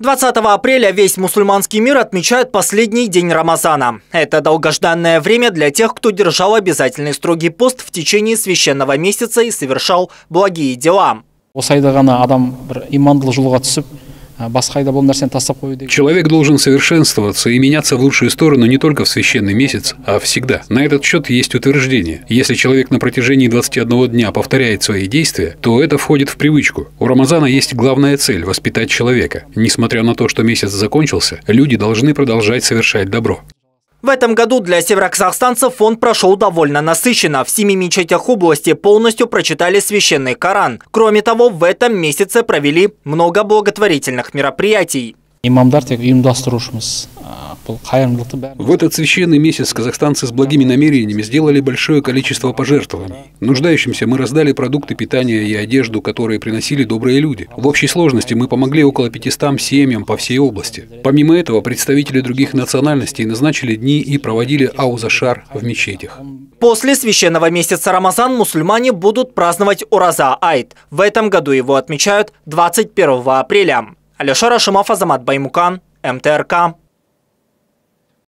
20 апреля весь мусульманский мир отмечает последний день Рамазана. Это долгожданное время для тех, кто держал обязательный строгий пост в течение священного месяца и совершал благие дела. Человек должен совершенствоваться и меняться в лучшую сторону не только в священный месяц, а всегда. На этот счет есть утверждение. Если человек на протяжении 21 дня повторяет свои действия, то это входит в привычку. У Рамазана есть главная цель – воспитать человека. Несмотря на то, что месяц закончился, люди должны продолжать совершать добро. В этом году для североказахстанцев фонд прошел довольно насыщенно. В семи мечетях области полностью прочитали священный Коран. Кроме того, в этом месяце провели много благотворительных мероприятий. Имамдар тек в этот священный месяц казахстанцы с благими намерениями сделали большое количество пожертвований. Нуждающимся мы раздали продукты питания и одежду, которые приносили добрые люди. В общей сложности мы помогли около 500 семьям по всей области. Помимо этого, представители других национальностей назначили дни и проводили аузашар в мечетях. После священного месяца Рамазан мусульмане будут праздновать Ураза Айт. В этом году его отмечают 21 апреля. Алешара Шимов, Азамат Баймукан, МТРК.